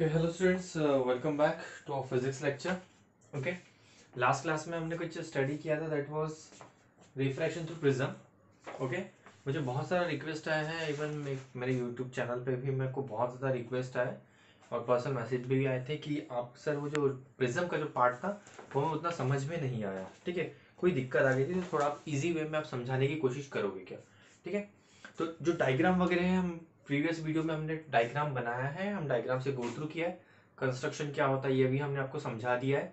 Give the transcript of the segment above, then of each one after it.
Okay, hello students welcome back to to physics lecture okay last class में हमने कुछ study किया था that was refraction through prism okay मुझे बहुत सारा रिक्वेस्ट आया है. इवन मेरे यूट्यूब चैनल पे भी मेरे को बहुत ज़्यादा रिक्वेस्ट आया और पर्सनल मैसेज भी आए थे कि आप सर वो जो प्रिज्म का जो पार्ट था वो हमें उतना समझ में नहीं आया। ठीक है? कोई दिक्कत आ गई थी तो थोड़ा आप इजी वे में आप समझाने की कोशिश करोगे क्या? ठीक है? तो जो डायग्राम वगैरह है हम प्रीवियस वीडियो में हमने डायग्राम बनाया है, हम डायग्राम से गो थ्रू किया है। कंस्ट्रक्शन क्या होता है, ये भी हमने आपको समझा दिया है।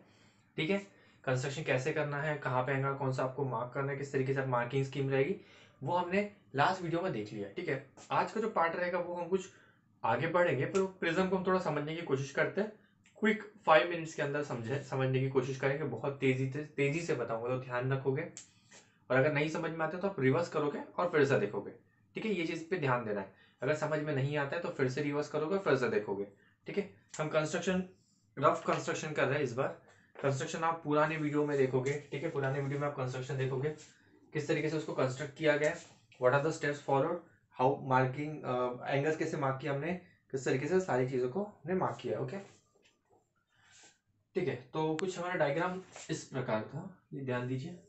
ठीक है? कंस्ट्रक्शन कैसे करना है, कहाँ पे एंगल कौन सा आपको मार्क करना है, किस तरीके से मार्किंग स्कीम रहेगी, वो हमने लास्ट वीडियो में देख लिया ठीक है? आज का जो पार्ट रहेगा, वो हम कुछ आगे बढ़ेंगे, पर प्रिज्म को हम थोड़ा समझने की कोशिश करते हैं। क्विक फाइव मिनट्स के अंदर समझे, समझने की कोशिश करेंगे, बहुत तेज़ी से तेज़ी से बताऊँगा तो ध्यान रखोगे। और अगर नहीं समझ में आता तो आप रिवर्स करोगे और फिर से देखोगे। ठीक है? ये चीज़ पे ध्यान देना है। अगर समझ में नहीं आता है तो फिर से रिवर्स करोगे फिर से देखोगे। ठीक है? हम कंस्ट्रक्शन रफ कंस्ट्रक्शन कर रहे हैं इस बार। कंस्ट्रक्शन आप पुराने वीडियो में देखोगे। ठीक है? पुराने वीडियो में आप कंस्ट्रक्शन देखोगे। किस तरीके से उसको कंस्ट्रक्ट किया गया what are the steps forward how marking angles कैसे मार्क किया हमने? किस तरीके से सारी चीज़ों को हमने मार्क किया ओके ठीक है? तो कुछ हमारा डायग्राम इस प्रकार था। ये ध्यान दीजिए।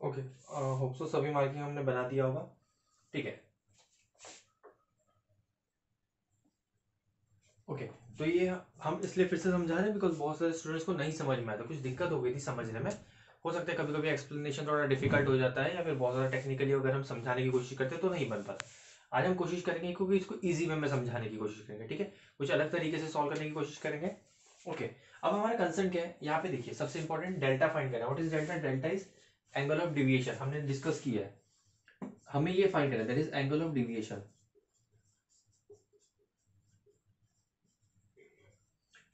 ओके होप सो सभी मार्किंग हमने बना दिया होगा। ठीक है। ओके तो ये हम इसलिए फिर से समझा रहे हैं बिकॉज़ बहुत सारे स्टूडेंट्स को नहीं समझ में था। कुछ दिक्कत हो गई थी समझने में। हो सकता है कभी कभी एक्सप्लेनेशन थोड़ा डिफ़िकल्ट हो जाता है या फिर बहुत ज़्यादा टेक्निकली अगर हम समझाने की कोशिश करते हैं तो नहीं बन पाता। आज हम कोशिश करेंगे क्योंकि इसको इजी वे में समझाने की कोशिश करेंगे, ठीक है? कुछ अलग तरीके से सॉल्व करने की कोशिश करेंगे। ओके अब हमारा कंसर्न क्या है? यहाँ पे देखिए, सबसे इंपॉर्टेंट डेल्टा फाइंड करना what is delta delta is angle of deviation हमने डिस्कस किया है। हमें ये फाइंड करना that is angle of deviation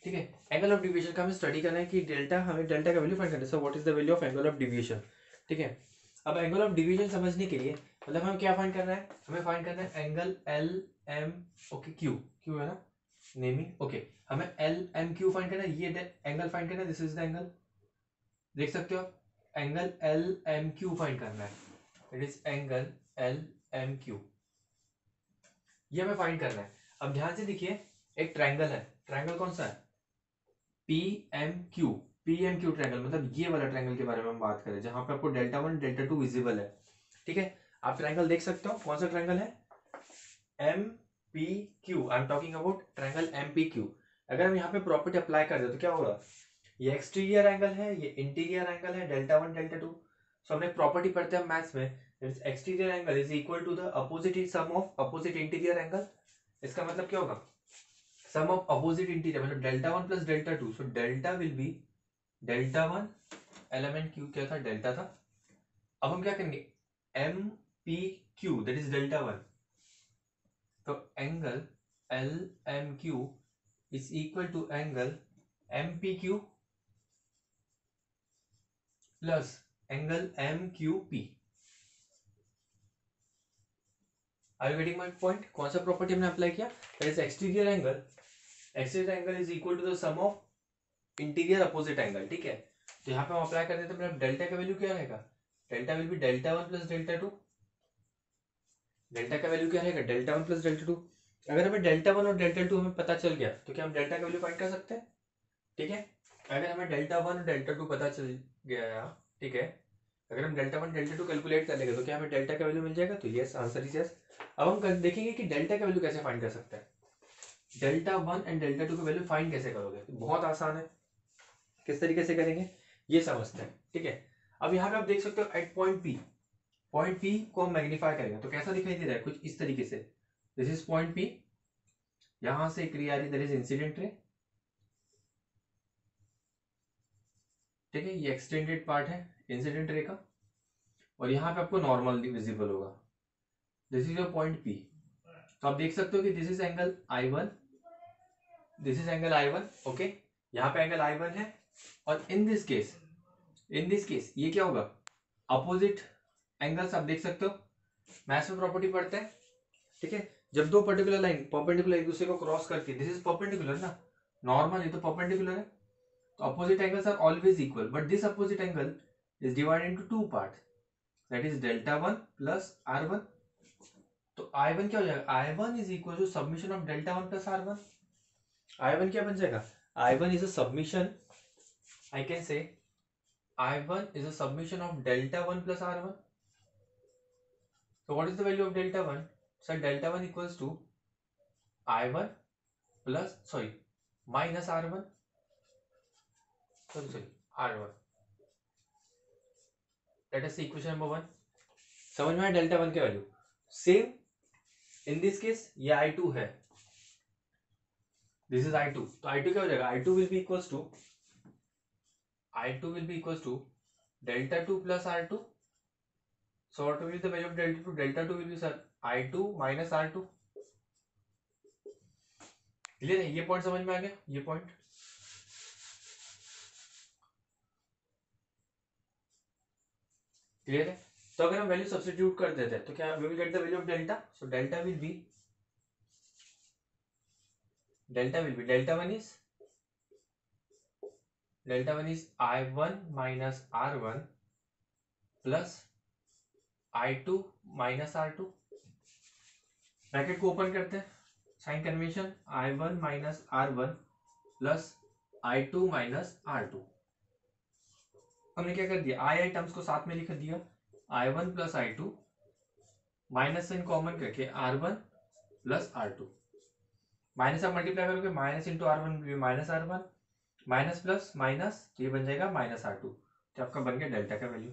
ठीक है? एंगल ऑफ़ डिविएशन का हमें स्टडी करना है कि डेल्टा हमें डेल्टा का वैल्यू फाइंड करना है। So what is the value of angle of deviation ठीक है? अब एंगल ऑफ़ डिविएशन समझने के लिए मतलब हमें क्या फाइंड करना है? हमें फाइंड करना है angle L M okay Q Q है ना? नेमिंग ओके हमें एल एम क्यू फाइंड करना है, ये एंगल फाइंड करना है दिस इज़ द एंगल देख सकते हो आप? Angle L M Q find करना है। It is angle L M Q ये हमें फाइंड करना है। अब ध्यान से देखिए, एक ट्रायंगल है। ट्रायंगल कौन सा है? P M Q P M Q triangle मतलब ये वाला ट्रायंगल के बारे में हम बात करें जहाँ पे आपको delta one delta two visible है। ठीक है? आप ट्रायंगल देख सकते हो। कौन सा ट्रायंगल है? M P Q I am talking about triangle M P Q अगर हम यहाँ पे प्रॉपर्टी अप्लाई कर दे तो क्या होगा? ये एक्सटीरियर एंगल है, ये इंटीरियर एंगल है delta one delta two so हमने प्रॉपर्टी पढ़ते हैं मैथ्स में. Exterior angle is equal to the opposite sum of opposite interior angle इसका मतलब क्या होगा? सम ऑफ़ अपोजिट इंटीरियर मतलब delta one plus delta two so delta will be delta one element Q क्या था? डेल्टा था. अब हम क्या करेंगे? M P Q that is delta one तो angle L M Q is equal to angle M P Q plus angle M Q P are you getting my point कौन सा प्रॉपर्टी हमने अप्लाई किया? That is exterior angle exterior angle is equal to the sum of interior opposite angle ठीक है? तो यहाँ पे हम अप्लाई कर देते हैं डेल्टा का वैल्यू क्या रहेगा? Delta will be delta one plus delta two delta का वैल्यू क्या रहेगा? Delta one plus delta two अगर हमें डेल्टा वन और डेल्टा टू हमें पता चल गया तो क्या हम डेल्टा का वैल्यू फाइंड कर सकते हैं? ठीक है? अगर हमें डेल्टा वन और डेल्टा टू पता चल गया ठीक है। अगर हम delta one delta two calculate कर लेंगे तो क्या हमें डेल्टा का वैल्यू मिल जाएगा? तो यस आंसर इज़ यस अब हम देखेंगे कि डेल्टा का वैल्यू कैसे फाइंड कर सकते हैं। Delta one and delta two का वैल्यू फाइंड कैसे करोगे? तो बहुत आसान है। किस तरीके से करेंगे? ये समझते हैं, ठीक है। अब यहाँ पे आप देख सकते हो at point P point P को हम मैग्नीफाई करेंगे तो कैसा दिखाई दे रहा है? कुछ इस तरीके से। दिस इज़ पॉइंट पी यहाँ से क्रिया इज़ इंसिडेंट रे ठीक है, ये एक्सटेंडेड पार्ट है इंसिडेंट रे का। और यहाँ पे आपको नॉर्मल विजिबल होगा। This is your point P तो आप देख सकते हो कि this is angle I one this is angle I one okay यहाँ पे एंगल आई वन है। और in this case in this case ये क्या होगा? अपोजिट एंगल्स आप देख सकते हो। मैथ्स में प्रॉपर्टी पढ़ते हैं, ठीक है? जब दो पर्टिकुलर लाइन परपेंडिकुलर एक दूसरे को क्रॉस करती है दिस इज़ परपेंडिकुलर ना? नॉर्मल ये तो परपेंडिकुलर है। तो opposite angles are always equal but this opposite angle is divided into two part that is delta one plus R one तो आई वन क्या हो जाएगा? I one is equal to submission of delta one plus R one I one क्या बन जाएगा? I one is a submission I can say I one is a submission of delta one plus R one so what is the value of delta 1 so delta 1 equals to i1 plus, sorry, minus r1 sorry sorry r1 let us see equation number 1 समझ में delta one की value same in this case ये I two है। This is I two तो I two क्या हो जाएगा? I two will be equals to I two will be equals to delta two plus R two what will be the value of delta 2? Delta 2 will be sir I2 minus R2. Clear है? ये point समझ में आ गया? ये point clear है? तो अगर हम वैल्यू सब्स्टिट्यूट कर देते हैं तो क्या we will get the value of delta so delta will be delta will be delta one is delta one is I one minus R one plus I two minus R two bracket को open करते हैं। Sign convention I one minus R one plus I two minus R two हमने क्या कर दिया? आई आई terms को साथ में लिख दिया। I one plus I two minus in common करके R one plus R two minus आप मल्टीप्लाई करोगे minus into R one minus R one minus plus minus ये बन जाएगा माइनस आर टू तो आपका बन गया डेल्टा का वैल्यू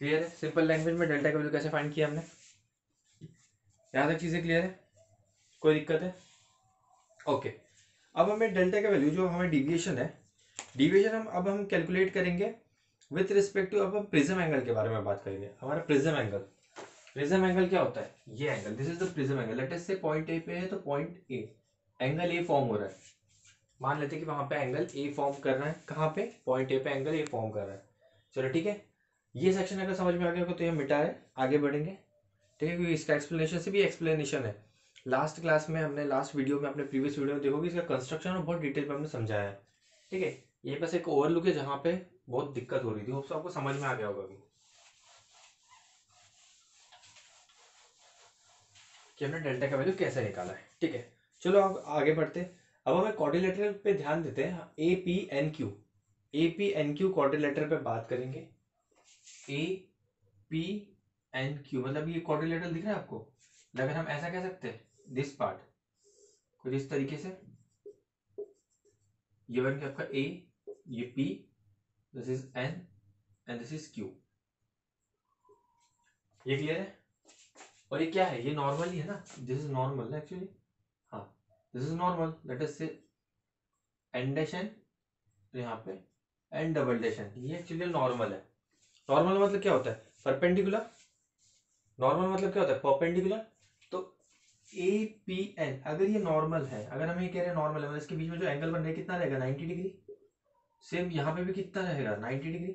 क्लियर है? सिंपल लैंग्वेज में डेल्टा का वैल्यू कैसे फाइंड किया हमने? यहाँ तक चीज़ें क्लियर है? कोई दिक्कत है? ओके अब हमें डेल्टा का वैल्यू जो हमें डिविएशन है डिविएशन हम अब हम कैलकुलेट करेंगे विथ रिस्पेक्ट टू अब हम प्रिज्म एंगल के बारे में बात करेंगे। हमारा प्रिज्म एंगल प्रिज्म एंगल क्या होता है? ये angle this is the prism angle let say point A पे है तो point A angle A form हो रहा है। मान लेते हैं कि वहाँ पे एंगल ए फॉर्म कर रहा है। कहाँ पे? पॉइंट ए पे एंगल ए फॉर्म कर रहा है। चलो ठीक है। ये सेक्शन अगर समझ में आ गया तो ये मिटा है। आगे बढ़ेंगे। ठीक है, क्योंकि इसका एक्सप्लेनेशन से भी एक्सप्लेनेशन है। लास्ट क्लास में हमने लास्ट वीडियो में, अपने प्रीवियस वीडियो में देखोगे इसका कंस्ट्रक्शन और बहुत डिटेल में हमने समझाया है। ठीक है? ये बस एक ओवरलुक है जहाँ पे बहुत दिक्कत हो रही थी। आपको समझ में आ गया होगा कि हमने डेल्टा का वैल्यू कैसे निकाला है। ठीक है, चलो अब आगे बढ़ते अब हमें कॉर्डिलेटर पे ध्यान देते हैं। A P N Q A P N Q quadrilateral पे बात करेंगे। ए पी एन क्यू मतलब ये कॉर्डिलेटर दिख रहा है आपको? अगर हम ऐसा कह सकते हैं दिस पार्ट कुछ इस तरीके से। ये बन गया आपका ए ये P this is N and this is Q ये क्लियर है? और ये क्या है? ये नॉर्मल ही है ना? दिस इज़ नॉर्मल एक्चुअली हाँ. This is normal let us say N डेशन यहाँ पे एन डबल डेशन ये एक्चुअली नॉर्मल है. नॉर्मल मतलब क्या होता है? परपेंडिकुलर नॉर्मल मतलब क्या होता है? परपेंडिकुलर तो ए पी एन अगर ये नॉर्मल है, अगर हम ये कह रहे हैं नॉर्मल है मतलब इसके बीच में जो एंगल बन रहा है, कितना रहेगा? Ninety degree? सेम यहाँ पे भी कितना रहेगा? नाइनटी डिग्री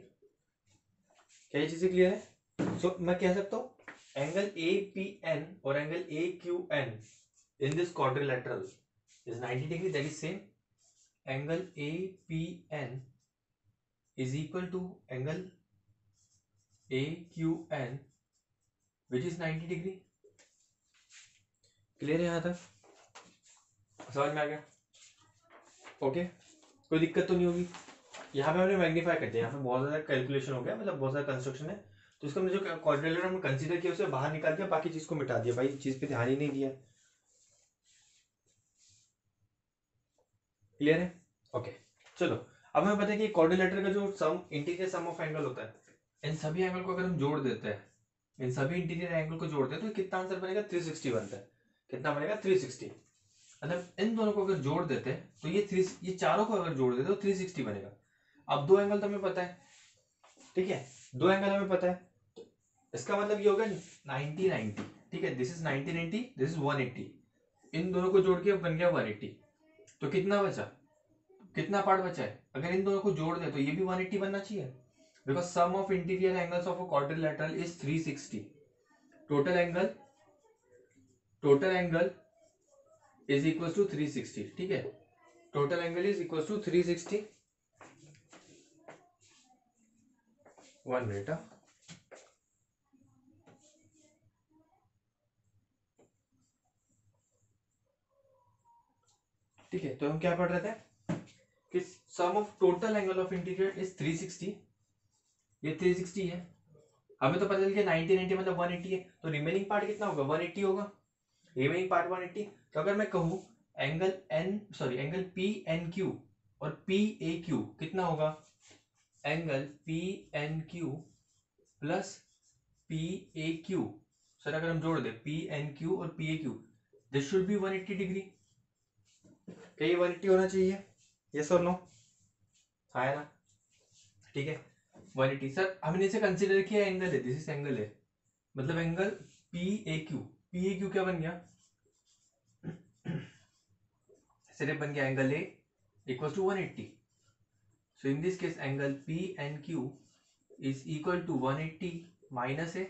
क्या ये चीज़ें क्लियर है? सो so, मैं कह सकता हूँ एंगल ए पी एन और angle A Q N in this quadrilateral is 90 degree that is same angle A P N is equal to angle A Q N which is 90 degree clear है यहाँ तक? समझ में आ गया? Okay okay. कोई दिक्कत तो नहीं होगी? यहाँ पे हमने मैग्नीफाई कर दिया, यहाँ पे बहुत ज़्यादा कैलकुलेशन हो गया मतलब बहुत ज़्यादा कंस्ट्रक्शन है। तो इसको हमने जो क्वाड्रिलेटर हमने कंसीडर किया, उसे बाहर निकाल दिया, बाकी चीज़ को मिटा दिया। भाई, चीज़ पे ध्यान ही नहीं दिया। क्लियर है? ओके चलो, अब हमें पता है कि क्वाड्रिलेटर का जो sum interior sum of angle होता है, इन सभी एंगल को अगर हम जोड़ देते हैं, इन सभी इंटीरियर एंगल को जोड़ते हैं तो कितना आंसर बनेगा? 360 बनता है। कितना बनेगा? 360 मतलब इन दोनों को अगर जोड़ देते हैं तो ये थ्री ये चारों को अगर जोड़ देते तो 360 बनेगा। अब दो एंगल तो हमें पता है, ठीक है? दो एंगल हमें पता है तो इसका मतलब ये होगा 90 90 ठीक है? दिस इज़ 90 90 दिस इज़ 180 इन दोनों को जोड़ के बन गया 180 तो कितना बचा? कितना पार्ट बचा है? अगर इन दोनों को जोड़ दे तो ये भी 180 बनना चाहिए। Because sum of interior angles of a quadrilateral is 360 total angle total angle is equal to 360 ठीक है? Total angle is equal to 360 one minute ठीक है तो हम क्या पढ़ रहे थे? कि sum of total angle of interior is 360 ये 360 है। हमें तो पता चल गया 90 90 मतलब 180 है। तो रिमेनिंग पार्ट कितना होगा? 180 होगा। रिमेनिंग पार्ट 180 तो अगर मैं कहूँ angle N sorry angle P N Q और पी ए क्यू कितना होगा? Angle P N Q plus P A Q sir अगर हम जोड़ दे पी एन क्यू और P A Q this should be 180 degree क्या ये 180 होना चाहिए? यस और नो हाँ ना? ठीक है 180 सर हमने इसे कंसीडर किया एंगल है दिस इज़ एंगल है मतलब angle P A Q P A Q क्या बन गया? सिर्फ़ बन गया angle A equal to 180 so, in this case, angle p and q is equal to 180 minus a.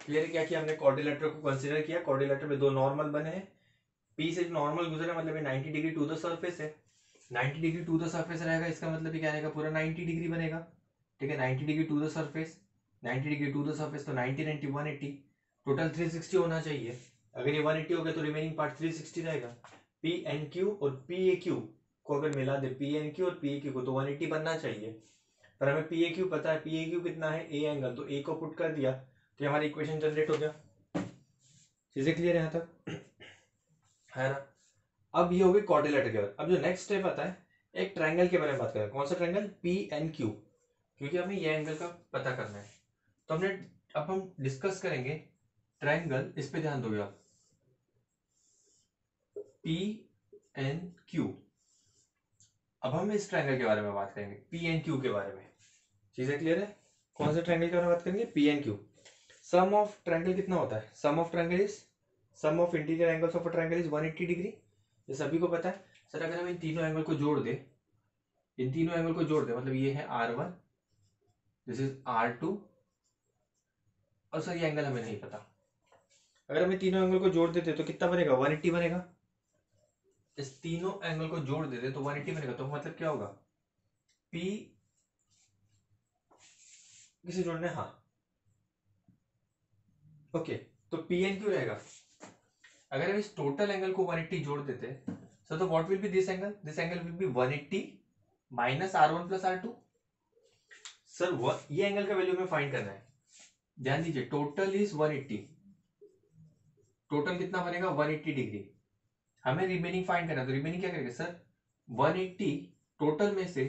Clear क्या किया हमने क्वाड्रिलेटर को कंसीडर किया? कॉर्डिलेटर में दो नॉर्मल बने हैं। पी से नॉर्मल गुजरे मतलब ये 90 डिग्री टू द सरफेस है। 90 डिग्री टू द सरफेस रहेगा, इसका मतलब क्या रहेगा? पूरा 90 डिग्री बनेगा। ठीक है? 90 degree to the surface 90 degree to the surface तो 90 90 180 टोटल 360 होना चाहिए। अगर ये 180 हो गया तो रिमेनिंग पार्ट 360 रहेगा। पी एन क्यू और पी ए क्यू को अगर मिला दे पी एन क्यू और पी ए क्यू को तो 180 बनना चाहिए। पर हमें पी ए क्यू पता है पी ए क्यू कितना है? ए एंगल तो ए को पुट कर दिया तो हमारी इक्वेशन जनरेट हो गया। चीज़ें क्लियर है यहाँ तक? है ना? अब ये हो गई क्वाड्रिलेटर के अब जो नेक्स्ट स्टेप आता है, एक ट्रायंगल के बारे में बात करें कौन सा ट्रायंगल पी एन क्यू क्योंकि हमें ये एंगल का पता करना है। तो हमने, अब हम डिस्कस करेंगे ट्रायंगल इस पे ध्यान दोगे आप। पी एन क्यू अब हम इस ट्राइंगल के बारे में बात करेंगे। पी एन क्यू के बारे में। चीज़ें क्लियर है? कौन से ट्राइंगल के बारे में बात करेंगे? P N Q sum of triangle कितना होता है? Sum of triangle is sum of interior angles of triangle is 180 degree ये सभी को पता है। सर, अगर हम इन तीनों एंगल को जोड़ दे, इन तीनों एंगल को जोड़ दे मतलब ये है R one this is R two और सर, ये एंगल हमें नहीं पता। अगर हम तीनों एंगल को जोड़ देते तो कितना बनेगा? 180 बनेगा? इस तीनों एंगल को जोड़ देते तो 180 बनेगा तो मतलब क्या होगा? पी किसे जोड़ना है? हाँ। ओके तो पी एन क्यों रहेगा? अगर हम इस टोटल एंगल को 180 जोड़ देते सो तो what will be this angle this angle will be 180 minus R one plus R two sir ये एंगल का वैल्यू हमें फाइंड करना है। ध्यान दीजिए टोटल इज़ 180 टोटल कितना बनेगा? 180 डिग्री। हमें रिमेनिंग फाइंड करना तो रिमेनिंग क्या करेंगे सर? 180 टोटल में से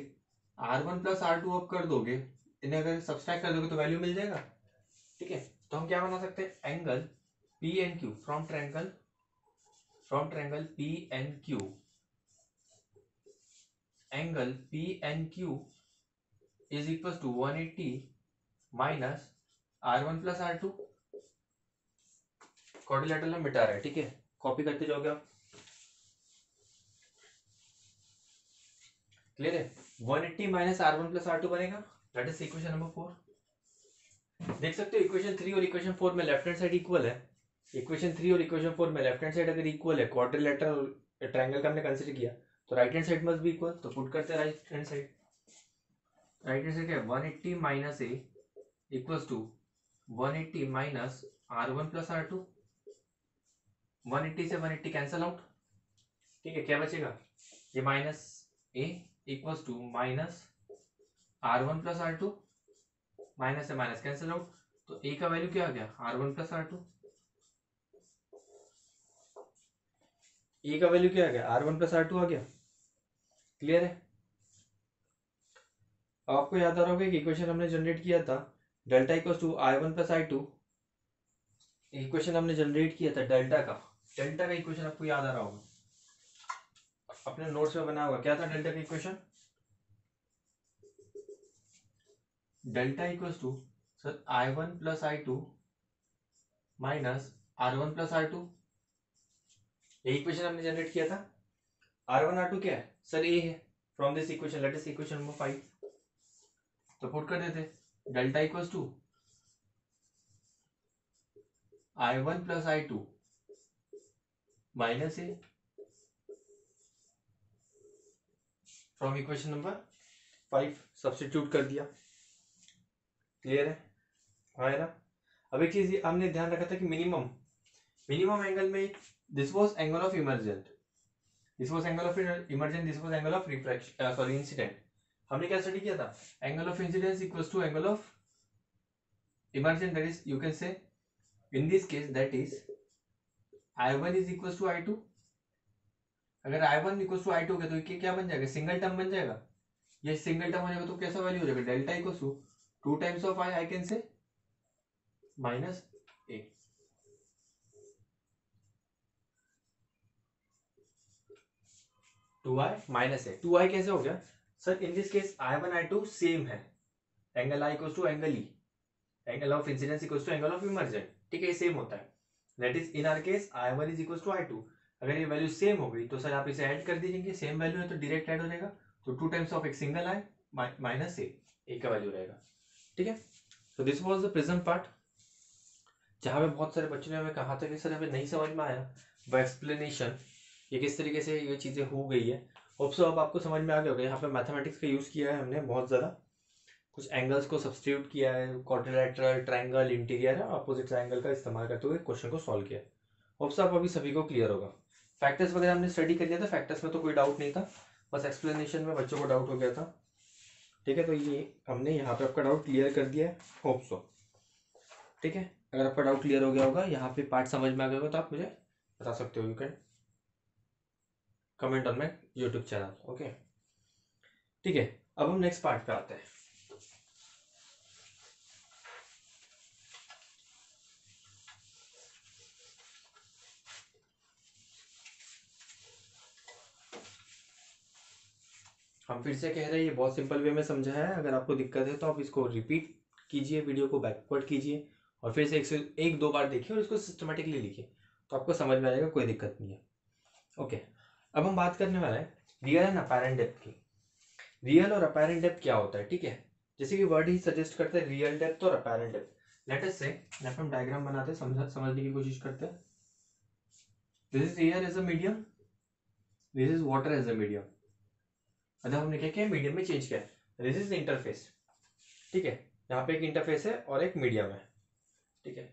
R one plus R two अब कर दोगे, इन्हें अगर सब्सट्रैक्ट कर दोगे तो वैल्यू मिल जाएगा। ठीक है? तो हम क्या बना सकते हैं? Angle P N Q from triangle from triangle P N Q angle P N Q is equal to 180 minus R one plus R two quadrilateral हम मिटा रहे हैं, ठीक है? कॉपी करते जाओगे आप। क्लियर है? 180 eighty minus R one plus R two बनेगा। That is equation number four देख सकते हो इक्वेशन थ्री और इक्वेशन फोर में लेफ़्ट हैंड साइड इक्वल है। इक्वेशन थ्री और इक्वेशन फोर में लेफ़्ट हैंड साइड अगर इक्वल है क्वाड्रिलेटरल ट्रायंगल का हमने कंसीडर किया तो राइट हैंड साइड मस्ट भी इक्वल तो पुट करते हैं right hand side right hand side क्या है? One eighty minus A equals to one eighty minus R one plus R two one eighty से वन एट्टी कैंसल आउट ठीक है, क्या बचेगा? ये minus A equals to minus R one plus R two minus से minus cancel out तो A का value क्या आ गया? R one plus R two A का वैल्यू क्या आ गया? R one plus R two आ गया. क्लियर है? आपको याद आ रहा होगा कि इक्वेशन हमने जनरेट किया था delta equal to I one plus I two equation हमने जनरेट किया था डेल्टा का. डेल्टा का इक्वेशन आपको याद आ रहा होगा। अपने नोट्स में बना हुआ क्या था डेल्टा का equation? Delta equals to sir I one plus I two minus R one plus R two ये इक्वेशन हमने जनरेट किया था। आर वन आर टू क्या है? सर ए है। फ्रॉम दिस इक्वेशन लेट इस इक्वेशन नंबर फाइव तो put कर देते। Delta equals to I one plus I two minus A from equation number five substitute कर दिया। क्लियर है? हाँ ना? अब एक चीज़ हमने ध्यान रखा था कि मिनिमम मिनिमम एंगल में this was angle of emergent this was angle of emergent this was angle of refraction sorry incident हमने क्या स्टडी किया था? Angle of incidence equals to angle of emergent that is you can say in this case that is I one is equals to I two अगर I one equals to I two हो गया तो क्या बन जाएगा? Single term बन जाएगा? ये सिंगल टर्म हो जाएगा तो कैसा वैल्यू हो जाएगा? Delta equals to 2 times of i, I can say minus a. Two I minus A two I कैसे हो गया? Sir in this case I one I two same है. Angle I equal to angle E angle of incidence equal to angle of emergent ठीक है same होता है. That is in our case I one is equal to I two अगर ये value same हो गई तो सर आप इसे ऐड कर दीजिए सेम वैल्यू है तो डायरेक्ट ऐड हो जाएगा। तो टू टाइम्स ऑफ़ एक single I minus A A का वैल्यू रहेगा। ठीक है? तो this was the present part जहाँ पे बहुत सारे बच्चों ने हमें कहा था कि सर हमें नहीं समझ में आया। वो एक्सप्लेनेशन ये किस तरीके से ये चीज़ें हो गई है। होप सो अब आपको समझ में आ गया होगा। यहाँ पे मैथमेटिक्स का यूज़ किया है हमने बहुत ज़्यादा। कुछ एंगल्स को सब्सटीट्यूट किया है क्वाड्रिलेटरल ट्रायंगल इंटीरियर है अपोजिट ट्रायंगल का इस्तेमाल करते हुए क्वेश्चन को सॉल्व किया। होप सो आप अभी सभी को क्लियर होगा। फैक्टर्स वगैरह हमने स्टडी कर लिया था फैक्टर्स में तो कोई डाउट नहीं था, बस एक्सप्लेनेशन में बच्चों को डाउट हो गया था। ठीक है तो ये हमने यहाँ पे आपका डाउट क्लियर कर दिया है होप सो ठीक है, अगर आपका डाउट क्लियर हो गया होगा, यहाँ पे पार्ट समझ में आ गया होगा तो आप मुझे बता सकते हो you can comment on my YouTube channel okay ठीक है, अब हम नेक्स्ट पार्ट पे आते हैं। हम फिर से कह रहे हैं, ये बहुत सिंपल वे में समझा है। अगर आपको दिक्कत है तो आप इसको रिपीट कीजिए वीडियो को बैकवर्ड कीजिए और फिर से एक से एक दो बार देखिए और इसको सिस्टमेटिकली लिखिए। तो आपको समझ में आ जाएगा, कोई दिक्कत नहीं है। ओके अब हम बात करने वाले हैं रियल एंड अपेरेंट डेप्थ की। रियल और अपेरेंट डेप्थ क्या होता है, ठीक है? जैसे कि वर्ड ही सजेस्ट करते हैं रियल डेप्थ और अपेरेंट डेप्थ लेट अस से यहाँ हम डायग्राम बनाते हैं, समझ, समझने की कोशिश करते हैं। This is air as a medium this is water as a medium मतलब हमने क्या किया मीडियम में चेंज किया। दिस इज़ इंटरफेस ठीक है? यहाँ पे एक इंटरफेस है और एक मीडियम है। ठीक है?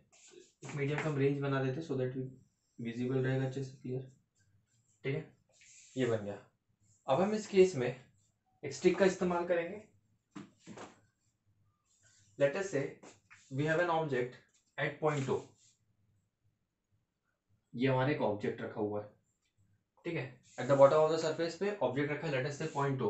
एक मीडियम का हम रेंज बना देते सो दैट विजिबल रहेगा अच्छे से क्लियर ठीक है? ये बन गया। अब हम इस केस में एक स्टिक का इस्तेमाल करेंगे। Let us say we have an object at point two ये हमारे एक ऑब्जेक्ट रखा हुआ है। ठीक है? At the bottom of the surface पे ऑब्जेक्ट रखा let us say point two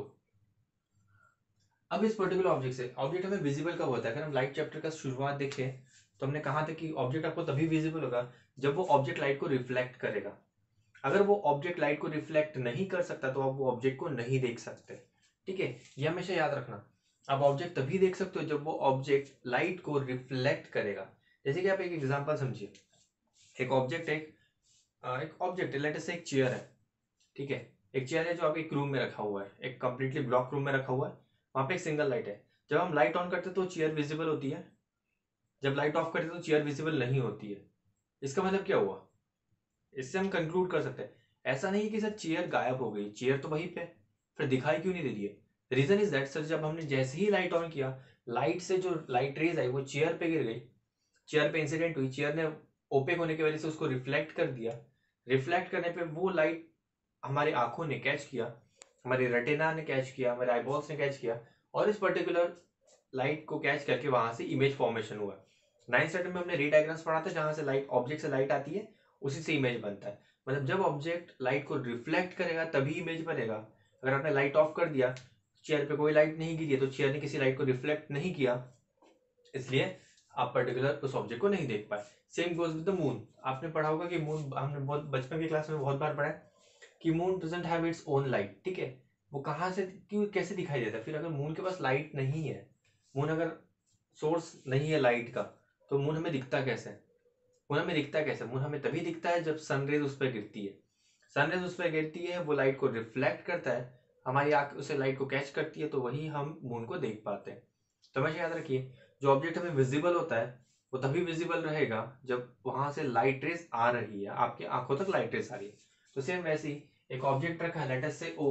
अब इस पर्टिकुलर ऑब्जेक्ट से ऑब्जेक्ट हमें विजिबल कब होता है? अगर हम लाइट चैप्टर का शुरुआत देखें तो हमने कहा था कि ऑब्जेक्ट आपको तभी विजिबल होगा जब वो ऑब्जेक्ट लाइट को रिफ्लेक्ट करेगा। अगर वो ऑब्जेक्ट लाइट को रिफ्लेक्ट नहीं कर सकता तो आप वो ऑब्जेक्ट को नहीं देख सकते। ठीक है? ये हमेशा याद रखना। आप ऑब्जेक्ट तभी देख सकते हो जब वो ऑब्जेक्ट लाइट को रिफ्लेक्ट करेगा। जैसे कि आप एक एग्जांपल समझिए। एक ऑब्जेक्ट एक ऑब्जेक्ट लेट से एक चेयर है। ठीक है? एक चेयर है जो आप एक रूम में रखा हुआ है, एक कम्प्लीटली ब्लॉक रूम में रखा हुआ है, वहाँ पे एक सिंगल लाइट है। जब हम लाइट ऑन करते हैं तो चेयर विजिबल होती है, जब लाइट ऑफ़ करते तो चेयर विजिबल नहीं होती है। इसका मतलब क्या हुआ? इससे हम कंक्लूड कर सकते हैं। ऐसा नहीं कि सर चेयर गायब हो गई चेयर तो वहीं पे फिर दिखाई क्यों नहीं दे रही है? रीजन इज़ दैट सर, जब हमने जैसे ही लाइट ऑन किया लाइट से जो लाइट रेज आई, वो चेयर पे गिर गई। चेयर पे इंसिडेंट हुई चेयर ने ओपेक होने की वजह से उसको रिफ्लेक्ट कर दिया। रिफ्लेक्ट करने पे वो लाइट हमारी आँखों ने कैच किया, हमारी रेटिना ने कैच किया, हमारे आईबॉल्स ने कैच किया और इस पर्टिकुलर लाइट को कैच करके वहाँ से इमेज फॉर्मेशन हुआ। नाइन्थ स्टैंडर्ड में हमने री पढ़ा था जहाँ से लाइट ऑब्जेक्ट से लाइट आती है, उसी से इमेज बनता है। मतलब जब ऑब्जेक्ट लाइट को रिफ्लेक्ट करेगा, तभी इमेज बनेगा। अगर आपने लाइट ऑफ़ कर दिया चेयर पे कोई लाइट नहीं गिरी है तो चेयर ने किसी लाइट को रिफ्लेक्ट नहीं किया, इसलिए आप पर्टिकुलर उस ऑब्जेक्ट को नहीं देख पाए। Same goes with the moon आपने पढ़ा होगा कि मून हमने बहुत, बचपन की क्लास में बहुत बार पढ़ा है। कि moon doesn't have its own light ठीक है? वो कहाँ से, क्यों, कैसे दिखाई देता है? फिर अगर मून के पास लाइट नहीं है मून अगर सोर्स नहीं है लाइट का तो मून हमें दिखता कैसे? मून हमें दिखता कैसे? मून हमें तभी दिखता है जब सनरेज उस पर गिरती है। सनरेज उस पर गिरती है, वो लाइट को रिफ्लेक्ट करता है, हमारी आँख उसे लाइट को कैच करती है तो वही हम मून को देख पाते हैं। तो हमेशा याद रखिए, जो ऑब्जेक्ट हमें विजिबल होता है, वो तभी विजिबल रहेगा जब वहाँ से लाइट रेस आ रही है, आपकी आँखों तक लाइट रेस आ रही है। तो सेम वैसे ही, एक ऑब्जेक्ट रखा है लेटर से ओ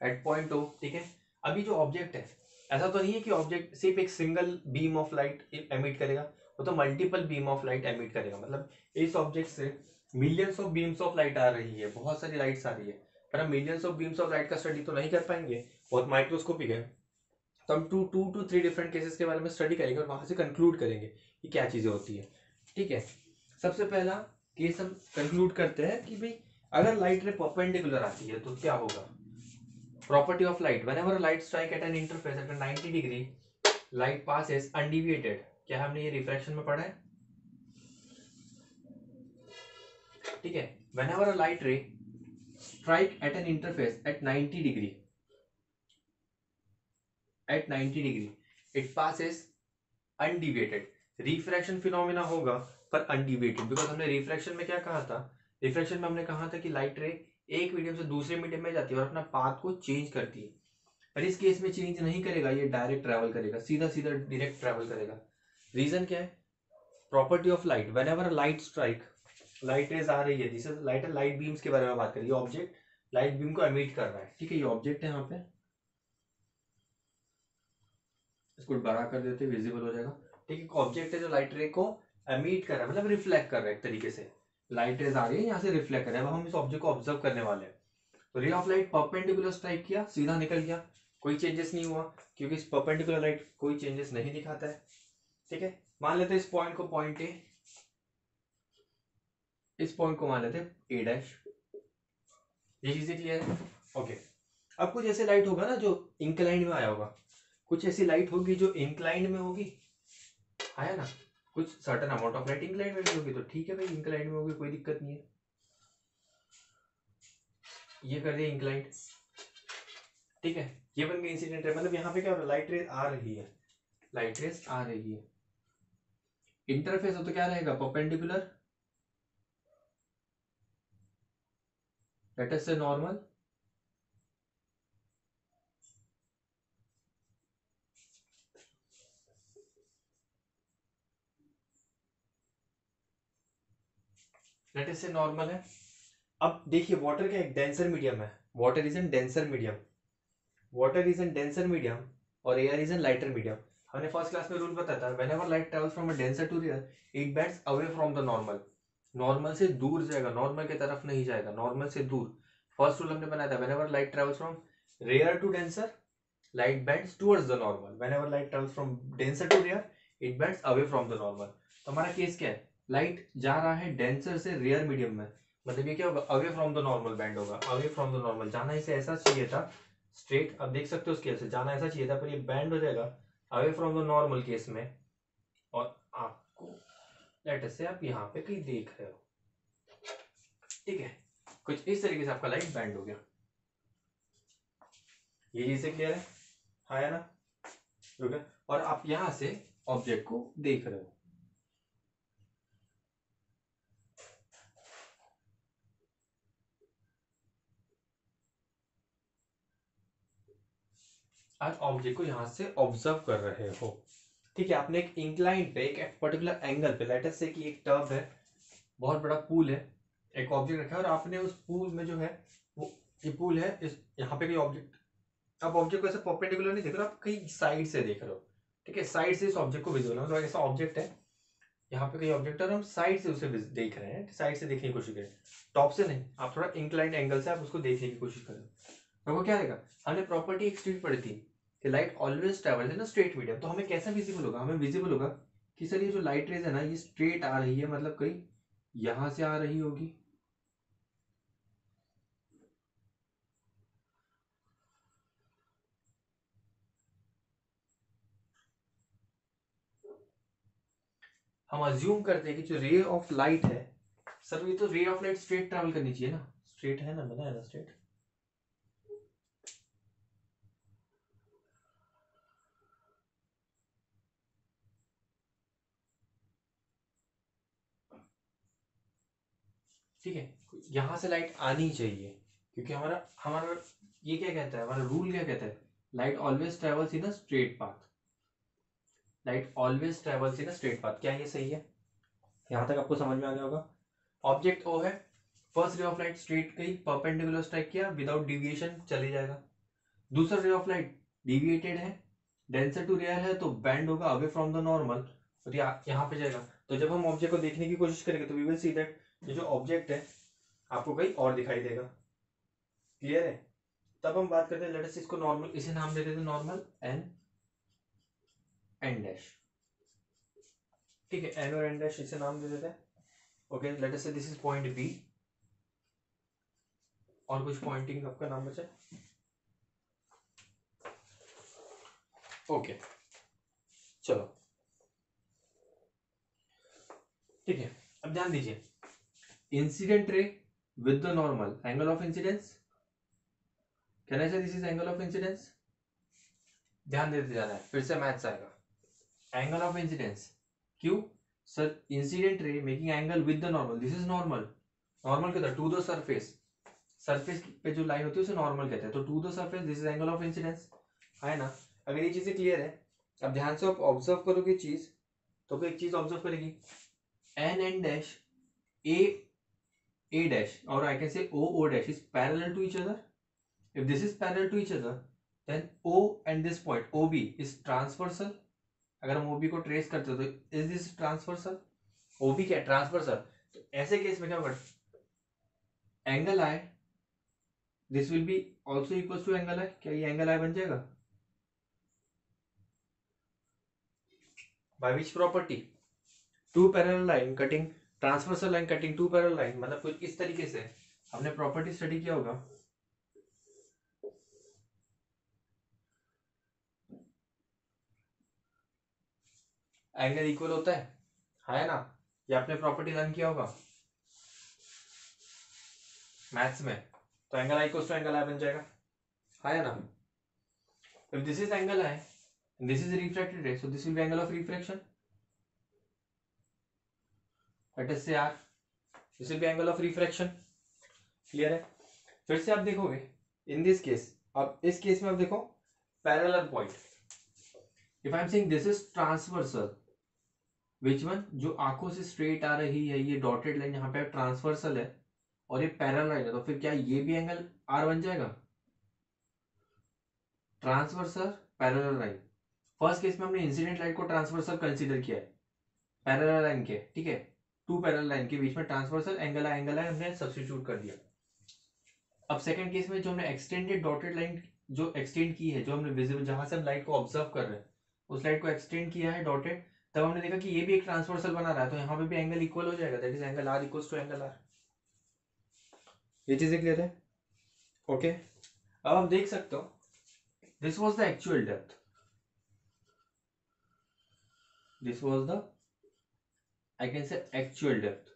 एट पॉइंट ओ ठीक है? अभी जो ऑब्जेक्ट है, ऐसा तो नहीं है कि ऑब्जेक्ट सिर्फ़ एक single beam of light emit करेगा, वो तो multiple beam of light emit करेगा। मतलब इस ऑब्जेक्ट से millions of beams of light आ रही है, बहुत सारी लाइट्स आ रही है। पर हम millions of beams of light का स्टडी तो नहीं कर पाएँगे, बहुत माइक्रोस्कोपिक है। तो हम two two two three different cases के बारे में स्टडी करेंगे और वहाँ से कंक्लूड करेंगे कि क्या चीज़ें होती है, ठीक है? सबसे पहला केस हम कंक्लूड करते हैं कि भाई अगर लाइट रे परपेंडिकुलर आती है तो क्या होगा? Property of light whenever light strike at an interface at 90 degree light passes undeviated. क्या हमने ये रिफ्रैक्शन में पढ़ा है? ठीक है. Whenever light ray strike at an interface at 90 degree at 90 degree it passes undeviated. Refraction phenomena होगा, पर अनडिवेटेड बिकॉज़ हमने रिफ्रैक्शन में क्या कहा था? रिफ्रैक्शन में हमने कहा था कि लाइट रे एक मीडियम से दूसरे मीडियम में जाती है और अपना पाथ को चेंज करती है। पर इस केस में चेंज नहीं करेगा, ये डायरेक्ट ट्रेवल करेगा सीधा सीधा डायरेक्ट ट्रेवल करेगा। रीजन क्या है? Property of light whenever light strike light rays आ रही है, जिसे लाइट लाइट बीम्स के बारे में बात करिए ऑब्जेक्ट लाइट बीम को एमिट कर रहा है। ठीक है, ये ऑब्जेक्ट है यहाँ पे। इसको बड़ा कर देते विजिबल हो जाएगा। ठीक है ऑब्जेक्ट है जो लाइट रे को एमिट कर रहा है मतलब रिफ्लेक्ट कर रहा है एक तरीके से। लाइट रेज आ रही है, यहाँ से रिफ्लेक्ट कर रहा है। अब हम इस ऑब्जेक्ट को ऑब्ज़र्व करने वाले हैं। तो रे ऑफ़ लाइट परपेंडिकुलर स्ट्राइक किया, सीधा निकल गया। कोई चेंजेस नहीं हुआ, क्योंकि इस परपेंडिकुलर लाइट कोई चेंजेस नहीं दिखाता है। ठीक है? मान लेते हैं इस पॉइंट को पॉइंट ए इस पॉइंट को मान लेते ए डैश ये चीज़ें क्लियर है? ओके अब कुछ ऐसे लाइट होगा ना जो इंक्लाइंड में आया होगा। कुछ ऐसी लाइट होगी जो इंक्लाइंड में होगी। आया ना? कुछ certain amount of light incline में भी होगी तो ठीक है भाई इंक्लाइन में होगी, कोई दिक्कत नहीं है। ये कर दिया इंक्लाइन ठीक है, ये बन गया इंसिडेंट है। मतलब यहाँ पे क्या हो रहा है? लाइट रेस आ रही है। लाइट रेस आ रही है। इंटरफेस हो तो क्या रहेगा? Perpendicular let say normal let say normal है। अब देखिए वाटर का एक डेंसर मीडियम है। Water is an denser medium water is an denser medium और air is an lighter medium हमने फ़र्स्ट क्लास में रूल बताया था। Whenever light travels from a denser to rare it bends away from the normal normal से दूर जाएगा। Normal की तरफ़ नहीं जाएगा। नॉर्मल से दूर। फ़र्स्ट रूल हमने बनाया था। Whenever light travels from rare to denser light bends towards the normal whenever light travels from denser to rare it bends away from the normal तो हमारा केस क्या है? लाइट जा रहा है डेंसर से रेयर मीडियम में। मतलब ये क्या होगा? Away from the normal bend होगा। Away from the normal. जाना इसे ऐसा चाहिए था, स्ट्रेट, अब देख सकते हो उसके से। जाना ऐसा चाहिए था, पर ये बैंड हो जाएगा away from the normal case में। और आपको लेटर से आप यहाँ पे कहीं देख रहे हो। ठीक है? कुछ इस तरीके से आपका लाइट बैंड हो गया। ये चीज़ें क्लियर है? हाँ ना? ठीक और आप यहाँ से ऑब्जेक्ट को देख रहे हो। आप ऑब्जेक्ट को यहाँ से ऑब्ज़र्व कर रहे हो। ठीक है, आपने एक इंक्लाइन पे, एक पर्टिकुलर एंगल पे लेटर से कि एक टर्ब है, बहुत बड़ा पूल है, एक ऑब्जेक्ट रखा है, और आपने उस पूल में जो है, वो, ये पूल है, इस, यहाँ पे कोई ऑब्जेक्ट आप ऑब्जेक्ट को ऐसे परपेंडिकुलर नहीं देख रहे आप कहीं साइड से देख रहे हो। ठीक है साइड से इस ऑब्जेक्ट को विजुअल मतलब ऐसा ऑब्जेक्ट है, यहाँ पे कहीं ऑब्जेक्ट है, और हम साइड से उसे देख रहे हैं साइड से देखने की कोशिश करें टॉप से नहीं, आप थोड़ा इंक्लाइंट एंगल से आप उसको देखने की कोशिश करें तो वो क्या देगा? हमने प्रॉपर्टी एक स्ट्रीट पढ़ी थी। कि लाइट ऑलवेज ट्रेवल है ना स्ट्रेट मीडियम तो हमें कैसा विजिबल होगा? हमें विजिबल होगा कि सर ये जो लाइट रेज है ना, ये स्ट्रेट आ रही है मतलब कहीं यहाँ से आ रही होगी। हम अज्यूम करते हैं कि जो रे ऑफ़ लाइट है, सर ये तो रे ऑफ़ लाइट स्ट्रेट ट्रैवल करनी चाहिए ना। स्ट्रेट है ना, बना है ना स्ट्रेट ठीक है? यहाँ से लाइट आनी चाहिए, क्योंकि हमारा हमारा ये क्या कहता है? हमारा रूल क्या कहता है? Light always travels in a straight path light always travels in a straight path क्या ये सही है? यहाँ तक आपको समझ में आ गया होगा। ऑब्जेक्ट ओ है। First ray of light straight गई परपेंडिकुलर स्ट्राइक किया विदाउट डिविएशन चली जाएगा। दूसरा रे ऑफ़ लाइट डिविएटेड है। डेंसर टू रियल है तो बैंड होगा अवे फ्रॉम द नॉर्मल और यहाँ पे जाएगा। तो जब हम ऑब्जेक्ट को देखने की कोशिश करेंगे तो वी विल सी दैट ये जो ऑब्जेक्ट है, आपको कहीं और दिखाई देगा। क्लियर है? तब हम बात करते हैं लेटेस्ट इसको नॉर्मल इसे नाम देते नॉर्मल एन एन डैश ठीक है एन और एन डैश इसे नाम दे देते हैं। ओके लेट अस से दिस इज़ पॉइंट बी और कुछ पॉइंटिंग आपका नाम बचा। ओके चलो। ठीक है, अब ध्यान दीजिए। Incident ray with the normal angle of incidence can I say this is angle of incidence ध्यान देते जाना है, फिर से मैथ्स आएगा। एंगल ऑफ़ इंसिडेंस क्यों? Sir incident ray making angle with the normal this is normal normal कहता है टू द सरफेस सरफेस पे जो लाइन होती है, उसे नॉर्मल कहते हैं। तो to the surface this is angle of incidence है ना? अगर ये चीज़ें क्लियर है, अब ध्यान से आप ऑब्ज़र्व करोगे चीज़ तो एक चीज़ ऑब्ज़र्व करेगी। N N dash A a dash or I can say O O dash is parallel to each other. If this is parallel to each other, then O and this point OB is transversal. अगर हम OB को trace करते हो तो is this transversal OB क्या transversal तो ऐसे case में क्या होगा angle I this will be also equal to angle I क्या ये एंगल आई बन जाएगा by which property two parallel line cutting transversal line cutting, two parallel line मतलब कुछ इस तरीके से। हमने प्रॉपर्टी स्टडी किया होगा। एंगल इक्वल होता है है ना? ये आपने प्रॉपर्टी लर्न किया होगा। मैथ्स में। तो angle I to angle I बन जाएगा। है ना? If this is angle I this is refracted ray so this will be angle of refraction let us say r this will be angle of refraction. Clear है? फिर से आप देखोगे इन this case अब इस केस में आप देखो parallel point if I am saying this is transversal which one जो आँखों से स्ट्रेट आ रही है, ये डॉटेड लाइन यहाँ पे ट्रांसवर्सल है, और ये पैरल लाइन है तो फिर क्या ये भी एंगल आर बन जाएगा? Transversal parallel line first case में हमने इंसिडेंट लाइन को ट्रांसवर्सल कंसिडर किया है. पैरल लाइन के, ठीक है? टू पैरल लाइन के बीच में ट्रांसवर्सल एंगल है एंगल है हमने सब्सटीट्यूट कर दिया। अब सेकंड केस में जो हमने एक्सटेंडेड डॉटेड लाइन जो एक्सटेंड की है जो हमने विजिबल जहाँ से हम लाइट को ऑब्ज़र्व कर रहे हैं उस लाइट को एक्सटेंड किया है डॉटेड तब हमने देखा कि ये भी एक ट्रांसवर्सल बना रहा है तो यहाँ पे भी एंगल इक्वल हो जाएगा that is angle R equal to angle R ये चीज़ें क्लियर है? ओके अब हम देख सकते हो this was the actual depth this was the I can say actual depth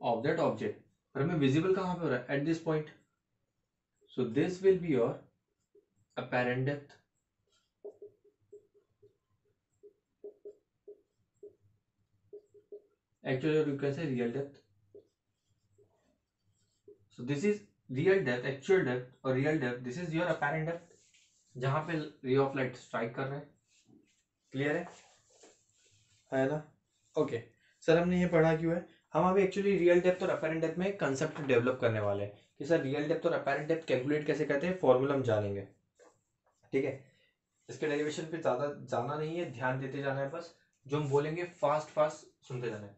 of that object. पर हमें विजिबल कहाँ पे हो रहा है? At this point so this will be your apparent depth actual you can say real depth so this is real depth actual depth और real depth this is your apparent depth जहाँ पे रे of light strike कर रहे हैं. Clear है? है ना? ओके सर हमने ये पढ़ा क्यों है? हम अभी एक्चुअली रियल डेप्थ और अपेरेंट डेप्थ में कंसेप्ट डेवलप करने वाले हैं कि सर रियल डेप्थ और अपेरेंट डेप्थ कैलकुलेट कैसे करते हैं? फॉर्मूला हम जानेंगे। ठीक है? इसके डेरिवेशन पे ज़्यादा जाना नहीं है, ध्यान देते जाना है बस। जो हम बोलेंगे फास्ट फास्ट सुनते जाना है।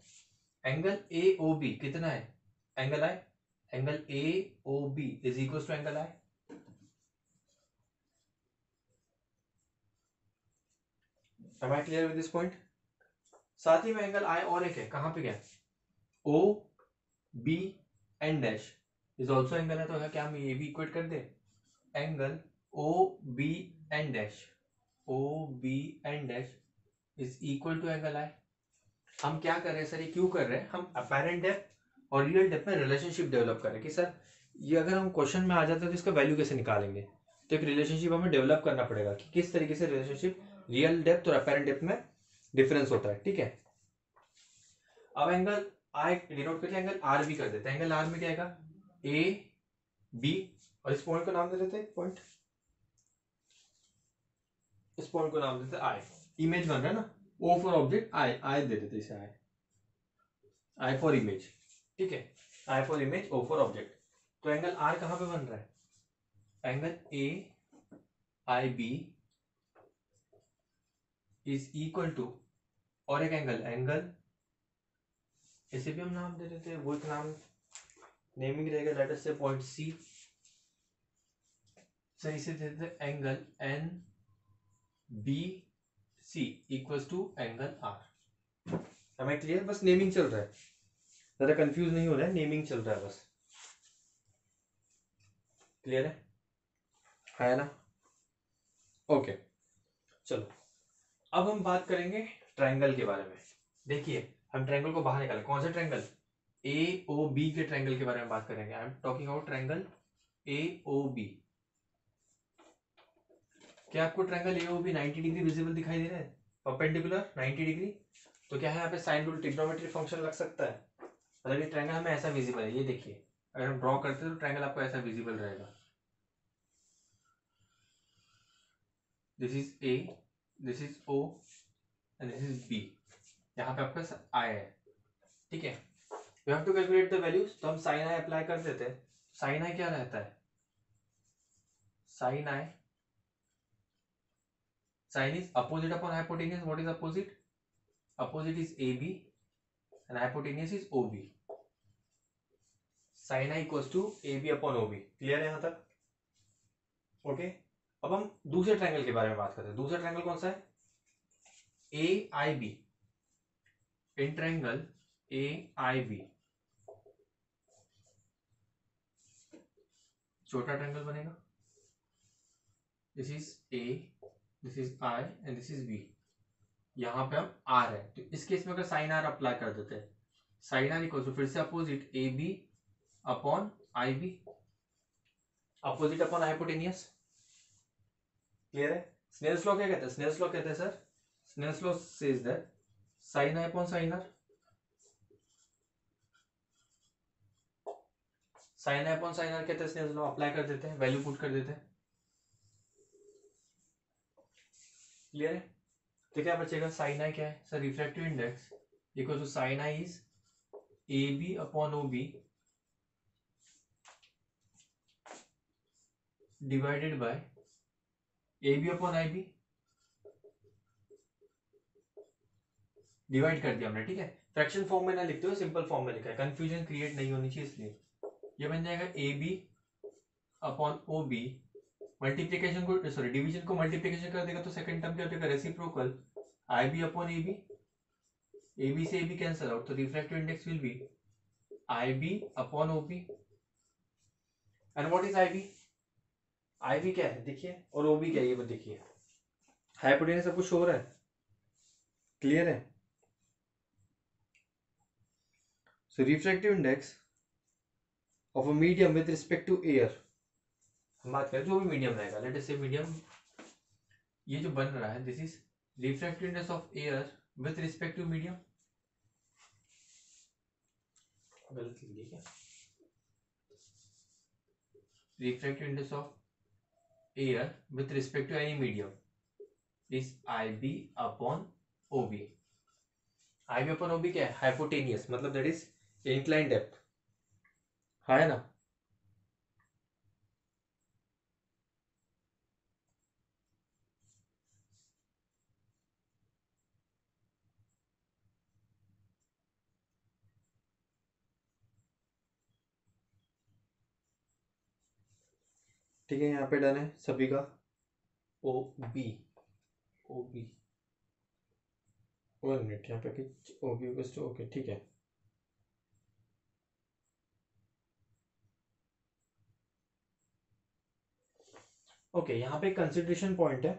एंगल ए ओ बी कितना है? Angle I angle A O B is equal to angle I clear with this point? साथ ही में एंगल आई और एक है, कहाँ पे क्या O B and dash is also angle है तो है क्या हम ये भी इक्वेट कर दे? Angle O B and dash O B and dash is equal to angle I हम क्या कर रहे हैं सर ये क्यों कर रहे हैं? हम अपेरेंट डेप्थ और रियल डेप्थ में रिलेशनशिप डेवलप कर रहे हैं कि सर ये अगर हम क्वेश्चन में आ जाते हैं तो इसका वैल्यू कैसे निकालेंगे? तो एक रिलेशनशिप हमें डेवलप करना पड़ेगा कि किस तरीके से रिलेशनशिप रियल डेप्थ और अपेरेंट डेप्थ में डिफरेंस होता है, ठीक है? अब एंगल आई डिनोट करके एंगल आर भी कर देते हैं। एंगल आर में क्या आएगा? ए बी और इस पॉइंट को नाम दे देते पॉइंट इस पॉइंट को नाम देते आई इमेज बन रहा है ना? ओ फॉर ऑब्जेक्ट आई आई दे देते इसे आई आई फॉर इमेज ठीक है? I for image O for object तो एंगल आर कहाँ पे बन रहा है? Angle A I B is equal to और एक एंगल एंगल इसे भी हम नाम दे देते हैं, वो एक नाम नेमिंग रहेगा लेट अस से पॉइंट सी सही से दे देते angle N B C equals to angle R हमें क्लियर बस नेमिंग चल रहा है। ज़्यादा कंफ्यूज नहीं हो रहा है नेमिंग चल रहा है बस। क्लियर है? है ना? ओके चलो। अब हम बात करेंगे ट्रायंगल के बारे में। देखिए, हम ट्रायंगल को बाहर निकालें। कौन सा ट्रायंगल ए ओ बी के ट्रायंगल के बारे में बात करेंगे। I am talking about triangle A O B क्या आपको triangle A O B 90 degree visible दिखाई दे रहा है? परपेंडिकुलर 90 डिग्री तो क्या है, यहाँ पे साइन रूल ट्रिग्नोमेट्री फ़ंक्शन लग सकता है? मतलब ये ट्रायंगल हमें ऐसा विजिबल है। ये देखिए, अगर हम ड्रॉ करते हैं तो ट्रायंगल आपको ऐसा विजिबल रहेगा। This is A this is O and this is B यहाँ पे आपका आई है। ठीक है? You have to calculate the values तो हम साइन आई अप्लाई कर देते हैं। साइन आई क्या रहता है? Sine I sine is opposite upon hypotenuse what is opposite opposite is A B and hypotenuse is O B sine I equals to A B upon O B clear है यहाँ तक? Okay okay? अब हम दूसरे triangle के बारे में बात करते हैं। दूसरा ट्रायंगल कौन सा है? A I B in triangle A I B छोटा ट्रायंगल बनेगा। This is A this is I and this is B यहाँ पे हम आर है। तो इस केस में अगर साइन आर अप्लाई कर देते हैं साइन आर इक्वल फिर से opposite A B upon I B opposite upon hypotenuse clear है? स्नेल्स लॉ क्या कहते हैं? स्नेल्स लॉ कहते हैं sir Snell's law says that sine I upon sine R sine I upon sine R कहते हैं स्नेल्स लॉ अप्लाई कर देते हैं वैल्यू पुट कर देते हैं। क्लियर है? तो क्या बचेगा? साइन आई क्या है? Sir reflective index equal to sine I is A B upon O B divided by A B upon I B divide कर दिया हमने, ठीक है? फ्रैक्शन फॉर्म में ना लिखते हो सिंपल फॉर्म में लिखा है। कंफ्यूजन क्रिएट नहीं होनी चाहिए इसलिए। ये बन जाएगा A B upon O B multiplication को सॉरी डिवीज़न को मल्टीप्लीकेशन कर देगा तो सेकंड टर्म क्या हो? जाएगा reciprocal I B upon A B A B से ए बी कैंसिल आउट तो refractive index will be I B upon O B and what is I B I B क्या है? देखिए, और ओ बी क्या है? ये देखिए। हाइपोटेनस सब कुछ हो रहा है। क्लियर है? So refractive index of a medium with respect to air हम बात करें, जो भी मीडियम रहेगा लेट से मीडियम ये जो बन रहा है this is refractive index of air with respect to medium गलत लिख दिया क्या? Refractive index of air with respect to any medium is IB upon OB. IB upon OB क्या है? हाइपोटेनियस मतलब दैट इज़ इंक्लाइन डेप्थ हाँ है ना? ठीक है, यहाँ पे डन है सभी का। O B O B one minute यहाँ पे ओ बी ओके ठीक है। ओके okay, यहाँ पे कंसिडरेशन पॉइंट है।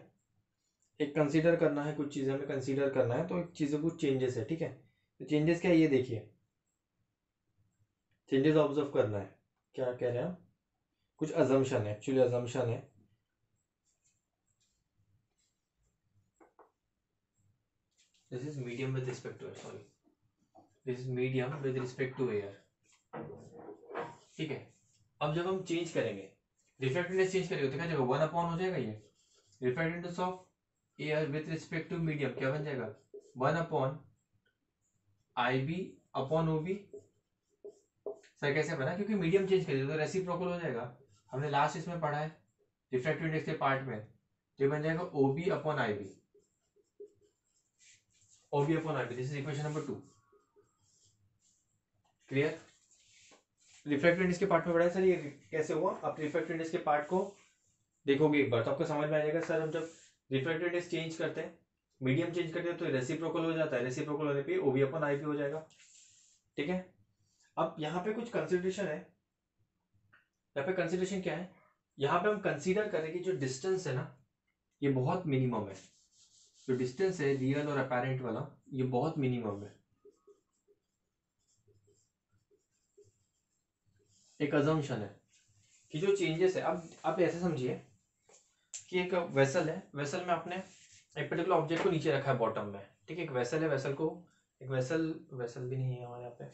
एक कंसीडर करना है कुछ चीज़ें हमें कंसीडर करना है तो एक चीज़ें कुछ चेंजेस है ठीक है? तो चेंजेस क्या है ये देखिए। चेंजेस ऑब्ज़र्व करना है। क्या कह रहे हैं कुछ अजम्पशन है एक्चुअली अजम्पशन है। This is medium with respect to air sorry this is medium with respect to air ठीक है? अब जब हम चेंज करेंगे रिफ्लेक्टिवनेस चेंज करेंगे तो क्या जाएगा वन अपॉन हो जाएगा ये। Reflectiveness of air with respect to medium क्या बन जाएगा? One upon I B upon O B sir कैसे बना? क्योंकि मीडियम चेंज करिए तो रेसिप्रोकल हो जाएगा। हमने लास्ट इसमें पढ़ा है रिफ्लेक्टिव इंडेक्स के पार्ट में। तो ये बन जाएगा O B upon I B O B upon I B this is equation number two clear reflective index के पार्ट में पढ़ा है सर, ये कैसे हुआ? आप रिफ्लेक्टिव इंडेक्स के पार्ट को देखोगे एक बार तो आपको समझ में आ जाएगा सर, हम जब रिफ्लेक्टिव इंडेक्स चेंज करते हैं मीडियम चेंज करते हैं तो रेसिप्रोकल हो जाता है। रेसिप्रोकल होने पे ओबी अपन आई पी हो जाएगा। ठीक है? अब यहाँ पे कुछ कंसिडरेशन है। यहाँ पे कंसिडरेशन क्या है? यहाँ पे हम कंसीडर करें कि जो डिस्टेंस है ना, ये बहुत मिनिमम है। जो डिस्टेंस है रियल और अपेरेंट वाला, ये बहुत मिनिमम है। एक अजम्पशन है कि जो चेंजेस है, अब आप ऐसे समझिए कि एक वेसल है वेसल में आपने एक पर्टिकुलर ऑब्जेक्ट को नीचे रखा है बॉटम में। ठीक है, एक वेसल है वेसल को, एक वेसल वेसल भी नहीं है हमारे यहाँ पे।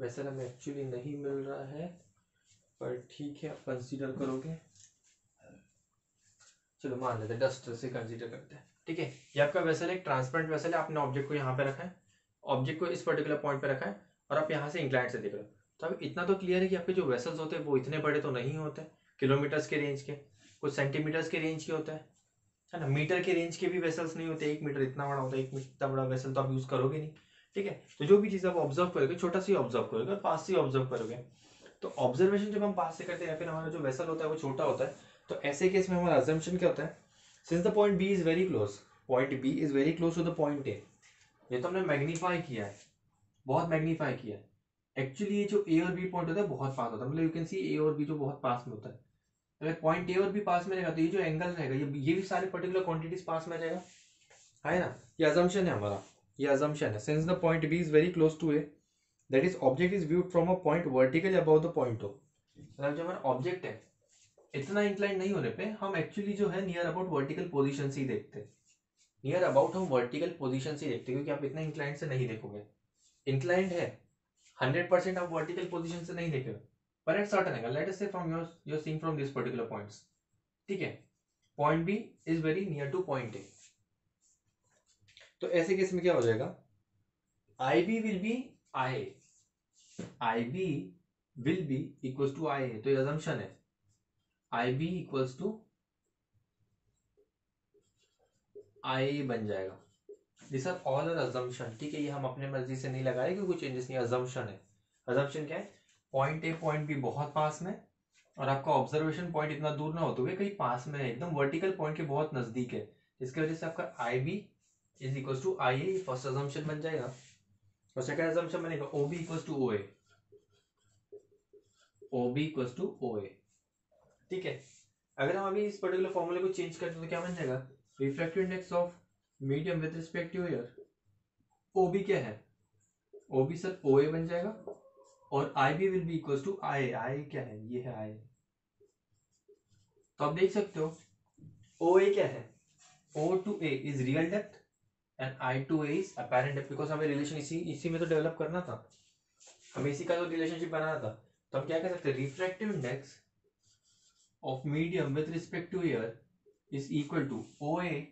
वेसल हमें एक्चुअली नहीं मिल रहा है, पर ठीक है, आप कंसीडर करोगे। चलो मान लेते हैं डस्ट से कंसीडर करते हैं। ठीक है, ये आपका वेसल एक ट्रांसपेरेंट वेसल है, आपने ऑब्जेक्ट को यहाँ पे रखा है। ऑब्जेक्ट को इस पर्टिकुलर पॉइंट पे रखा है और आप यहाँ से इंक्लाइंट से देख रहे हो। तो अब इतना तो क्लियर है कि आपके जो वेसल्स होते हैं वो इतने बड़े तो नहीं होते। किलोमीटर्स के रेंज के, कुछ सेंटीमीटर्स के रेंज के होते हैं। है ना? मीटर के रेंज के भी वेसल्स नहीं होते। एक मीटर इतना बड़ा होता है, एक मीटर इतना बड़ा वेसल तो आप यूज़ करोगे नहीं। ठीक है? तो जो भी चीज़ आप ऑब्ज़र्व करोगे, छोटा सी ऑब्ज़र्व करोगे और पास से ऑब्ज़र्व करोगे। तो ऑब्जर्वेशन जब हम पास से करते हैं फिर हमारा जो वेसल होता है वो छोटा होता है तो ऐसे केस में हमारा अजम्पन क्या होता है? Since the point B is very close point B is very close to the point A ये तो हमने मैग्नीफाई किया है। बहुत मैग्नीफाई किया है। एक्चुअली ये जो ए और बी पॉइंट होता है, बहुत पास होता है। मतलब यू कैन सी ए और बी जो बहुत पास में होता है। अगर पॉइंट ए और बी पास में रहेगा तो ये जो एंगल रहेगा, ये ये भी सारे पर्टिकुलर क्वांटिटीज पास में रहेगा। है ना? ये अजम्पशन है हमारा। ये अजम्पशन है। Since the point B is very close to A that is object is viewed from a point vertical about the point O मतलब जो हमारा ऑब्जेक्ट है, इतना इंक्लाइन नहीं होने पे हम एक्चुअली जो है नियर अबाउट वर्टिकल पोजिशन से ही देखते नियर अबाउट हम वर्टिकल पोजिशन से देखते क्योंकि आप इतना इंक्लाइंट से नहीं देखोगे। इंक्लाइंड है। हंड्रेड परसेंट आप वर्टिकल पोजिशन से नहीं देखेगा। पर at certain angle let say from your your seeing from this particular points ठीक है? Point B is very near to point A तो ऐसे केस में क्या हो जाएगा? I B will be I I B will be equals to I A तो ये अजम्पशन है। I B equals to I बन जाएगा। This are all are assumption ठीक है? ये हम अपने मर्ज़ी से नहीं लगाए कि कोई चेंजेस नहीं अजम्पशन है। अजम्पशन क्या है? पॉइंट ए पॉइंट बी बहुत पास में, और आपका ऑब्जर्वेशन पॉइंट इतना दूर ना होते हुए कहीं पास में है, एकदम वर्टिकल पॉइंट के बहुत नज़दीक है। इसकी वजह से आपका I B is equal to I A first assumption बन जाएगा। और सेकंड अजम्पशन बनेगा O B equal to O A O B equal to O A ठीक है? अगर हम अभी इस पर्टिकुलर फॉर्मूले को चेंज करते तो क्या बन जाएगा? Reflective index of medium with respect to air O B क्या है? ओ बी सर ओ ए बन जाएगा और I B will be equal to I I क्या है? ये है आई तो आप देख सकते हो ओ ए क्या है? O to A is real depth and I to A is apparent depth because हमें रिलेशन इसी इसी में तो डेवलप करना था। हमें इसी का तो रिलेशनशिप बनाना था। तो हम क्या कह सकते हैं? Refractive index of medium with respect to air is equal to OA,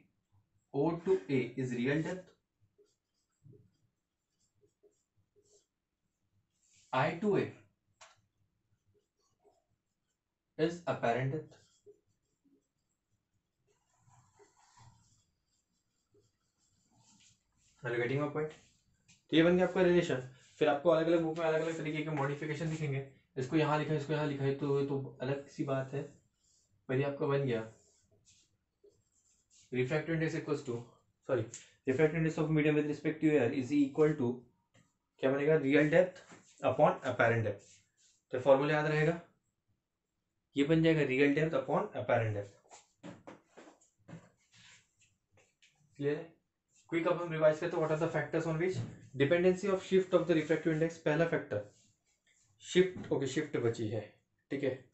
O to A is real depth, I to A is apparent depth. Are you getting my point? तो ये बन गया आपका रिलेशन फिर आपको अलग अलग बुक में अलग अलग तरीके के मॉडिफिकेशन दिखेंगे. इसको यहाँ लिखा है इसको यहाँ लिखा है तो ये तो अलग सी बात है. पर ये आपका बन गया. Refractive index equals to, sorry refractive index of medium with respect to air is equal to, क्या बनेगा? Real depth upon apparent depth तो फॉर्मूला याद रहेगा? ये बन जाएगा real depth upon apparent depth clear है? क्विक अब हम रिवाइज करते हैं what are the factors on which dependency of shift of the refractive index पहला फैक्टर शिफ्ट ओके शिफ्ट बची है, ठीक है?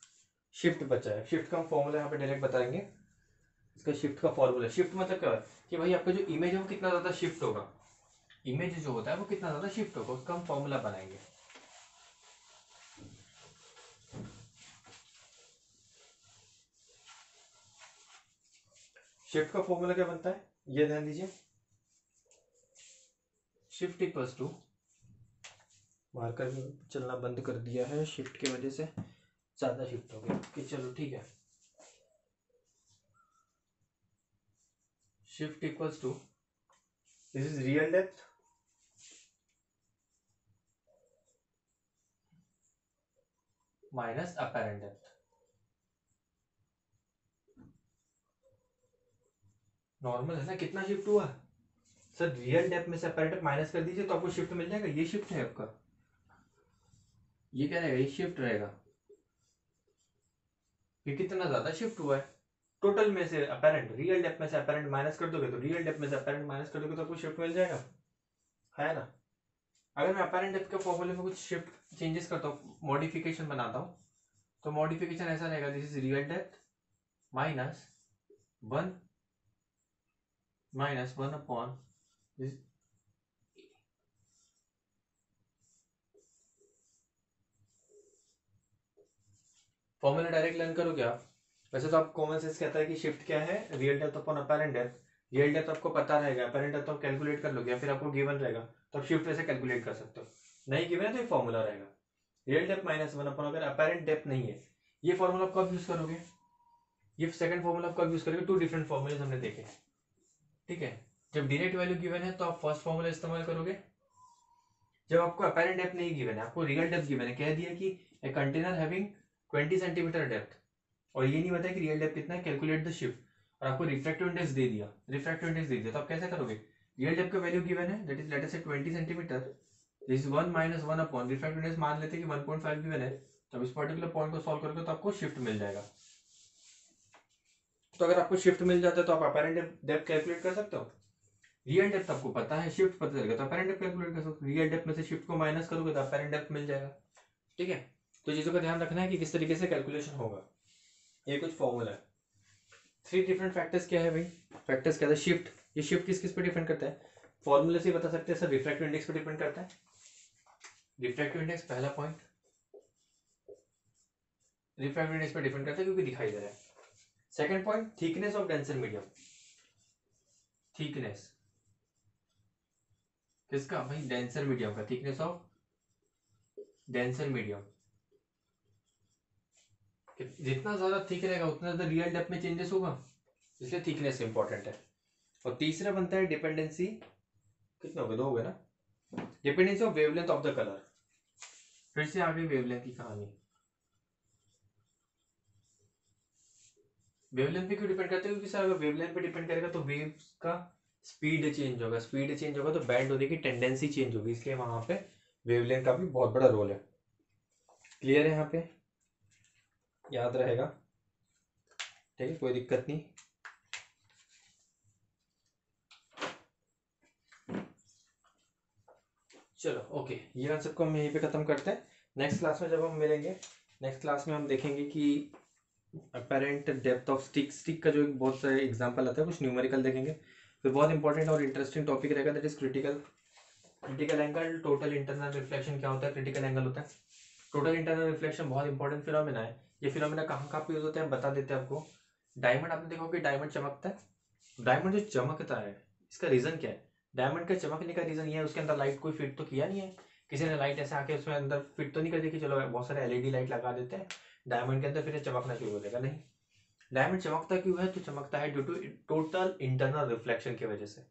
शिफ्ट बचा है। शिफ्ट का हम फॉर्मूला यहाँ पे डायरेक्ट बताएँगे। इसका शिफ्ट का फॉर्मूला शिफ्ट मतलब क्या? है कि भाई आपका जो इमेज है वो कितना ज़्यादा शिफ्ट होगा। इमेज जो होता है वो कितना ज़्यादा शिफ्ट होगा, उसका हम फॉर्मूला बनाएँगे। शिफ्ट का फॉर्मूला क्या बनता है? ये ध्यान दीजिए। शिफ्ट इक्वल्स टू मार्कर चलना बंद कर दिया है शिफ्ट की वजह से ज़्यादा शिफ्ट हो गया। कि चलो ठीक है। Shift equals to, this is real depth. Minus apparent depth. Normal है ना, कितना शिफ्ट हुआ? सर रियल डेप्थ में से अपेरेंट माइनस कर दीजिए तो आपको शिफ्ट मिल जाएगा, ये शिफ्ट है आपका। ये क्या रहेगा? ये शिफ्ट रहेगा। ये कितना ज़्यादा शिफ्ट हुआ है? टोटल में से अपेरेंट रियल डेप में से अपेरेंट माइनस कर दोगे तो रियल डेप्थ में से अपेरेंट माइनस कर दोगे तो आपको शिफ्ट मिल जाएगा। है ना? अगर मैं अपेरेंट डेप्थ के फॉर्मूले में कुछ शिफ्ट चेंजेस करता हूँ मॉडिफिकेशन बनाता हूँ तो मॉडिफिकेशन ऐसा रहेगा this is real depth minus one minus one upon formula direct learn करोगे आप? वैसे तो आप कॉमन सेंस कहता है कि शिफ्ट क्या है? Real depth upon apparent depth real depth आपको पता रहेगा अपेरेंट डेप्थ आप कैलकुलेट कर लोगे या फिर आपको गिवन रहेगा तो आप शिफ्ट वैसे कैलकुलेट कर सकते हो। नहीं गिवन है तो ये फॉर्मूला रहेगा। Real depth minus one upon अगर अपेरेंट डेप्थ नहीं है, ये फॉर्मूला आप कब यूज़ करोगे? ये सेकंड फॉर्मूला आप कब यूज़ करोगे? टू डिफरेंट फॉर्मूले हमने देखे ठीक है? जब डायरेक्ट वैल्यू गिवन है तो आप फ़र्स्ट फॉर्मूला इस्तेमाल करोगे। जब आपको अपेरेंट डेप्थ नहीं गिवन है, आपको रियल डेप्थ गिवन है, कह दिया कि a container having 20 centimetre depth और ये नहीं बताया कि रियल डेप्थ कितना है कैलकुलेट द शिफ्ट और आपको रिफ्रैक्टिव इंडेक्स दे दिया रिफ्रैक्टिव इंडेक्स दे दिया। तो आप कैसे करोगे? रियल डेप्थ का वैल्यू गिवन है that is let say 20 centimetre this 1 minus 1 upon refractive index मान लेते हैं कि 1.5 गिवन है तो इस पर्टिकुलर पॉइंट को सॉल्व करोगे तो आपको शिफ्ट मिल जाएगा। तो अगर आपको शिफ्ट मिल जाता है तो आप अपेरेंट डेप्थ कैलकुलेट कर सकते हो। रियल डेप्थ आपको पता है शिफ्ट पता चलेगा तो अपेरेंट डेप्थ कैलकुलेट कर सकते हो। रियल डेप्थ में से शिफ्ट को माइनस करोगे तो अपेरेंट डेप्थ मिल जाएगा। ठीक है? तो चीज़ों का ध्यान रखना है कि किस तरीके से कैलकुलेशन होगा। ये कुछ फॉर्मूला है। थ्री डिफरेंट फैक्टर्स क्या है भाई? फैक्टर्स क्या है? शिफ्ट ये शिफ्ट किस किस पे डिपेंड करता है? फॉर्मूले से बता सकते हैं सर रिफ्रैक्टिव इंडेक्स पे डिपेंड करता है। रिफ्रैक्टिव इंडेक्स पहला पॉइंट रिफ्रैक्टिव इंडेक्स पे डिपेंड करता है क्योंकि दिखाई दे रहा है। Second point thickness of denser medium thickness किसका? भाई डेंसर मीडियम का। थिकनेस ऑफ़ डेंसर मीडियम जितना ज़्यादा थिक रहेगा, उतना ज़्यादा रियल डेप्थ में चेंजेस होगा। इसलिए थिकनेस इंपॉर्टेंट है। और तीसरा बनता है डिपेंडेंसी कितना हो गया दो हो गया ना? Dependency of wavelength of the colour फिर से आगे वेवलेंथ की कहानी। वेवलेंथ पे क्यों डिपेंड करते हैं? क्योंकि सर अगर वेवलेंथ पे डिपेंड करेगा तो वेव्स का स्पीड चेंज होगा। स्पीड चेंज होगा तो बैंड होने की टेंडेंसी चेंज होगी। इसलिए वहाँ पे वेवलेंथ का भी बहुत बड़ा रोल है। क्लियर है यहाँ पे? याद रहेगा। ठीक है, कोई दिक्कत नहीं। चलो ओके ये आंसर को हम यहीं पे खत्म करते हैं। नेक्स्ट क्लास में जब हम मिलेंगे नेक्स्ट क्लास में हम देखेंगे कि apparent depth of stick stick का जो एक बहुत सारे एग्जांपल आता है, कुछ न्यूमेरिकल देखेंगे। फिर बहुत इंपॉर्टेंट और इंटरेस्टिंग टॉपिक रहेगा that is critical critical angle total internal reflection क्या होता है? क्रिटिकल एंगल होता है। टोटल इंटरनल रिफ्लेक्शन बहुत इंपॉर्टेंट फिनोमिना है। ये फिनोमिना कहाँ कहाँ पे यूज़ होते हैं बता देते हैं आपको। डायमंड आपने देखा कि डायमंड चमकता है? डायमंड जो चमकता है, इसका रीजन क्या है? डायमंड का चमकने का रीजन ये है, उसके अंदर लाइट कोई फिट तो किया नहीं है। किसी ने लाइट ऐसे आके उसमें अंदर फिट तो नहीं कर दी कि चलो, बहुत सारे एलईडी लाइट लगा देते हैं। डायमंड के अंदर फिर चमकना शुरू हो जाएगा। नहीं। डायमंड चमकता क्यों है? तो चमकता है due to total internal reflection की वजह से।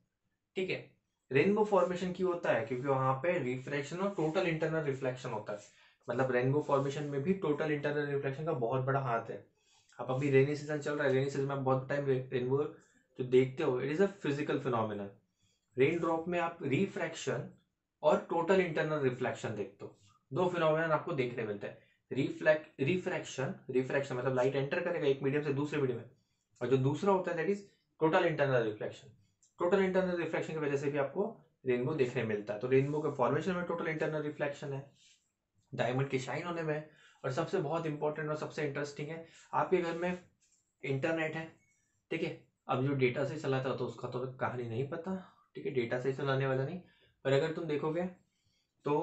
ठीक है? रेनबो फॉर्मेशन क्यों होता है? क्योंकि वहाँ पे रिफ्लेक्शन और टोटल इंटरनल रिफ्लेक्शन होता है। मतलब रेनबो फॉर्मेशन में भी टोटल इंटरनल रिफ्लेक्शन का बहुत बड़ा हाथ है। अब अभी रेनी सीज़न चल रहा है रेनी सीज़न में बहुत टाइम रेनबो जो देखते हो it is a physical phenomenal rain drop में आप रिफ्रैक्शन और टोटल इंटरनल रिफ्लेक्शन देखते हो। दो फिनोमिनल आपको देखने मिलते हैं। रिफ्लेक्ट रिफ्रैक्शन रिफ्रैक्शन मतलब लाइट एंटर करेगा एक मीडियम से दूसरे मीडियम में। और जो दूसरा होता है that is total internal reflection total internal reflection की वजह से भी आपको रेनबो देखने मिलता है। तो रेनबो के फॉर्मेशन में टोटल इंटरनल रिफ्लेक्शन है। डायमंड की शाइन होने में और सबसे बहुत इंपॉर्टेंट और सबसे इंटरेस्टिंग है, आपके घर में इंटरनेट है, ठीक है? अब जो डेटा से चलाता है तो उसका तो कहानी नहीं पता, ठीक है? डेटा से चलाने वाला नहीं, पर अगर तुम देखोगे तो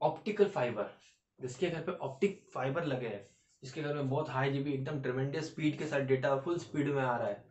ऑप्टिकल फाइबर जिसके घर पे ऑप्टिक फाइबर लगे हैं, जिसके घर में बहुत हाई जीबी एकदम ट्रिमेंडियस स्पीड के साथ डेटा फुल स्पीड में आ रहा है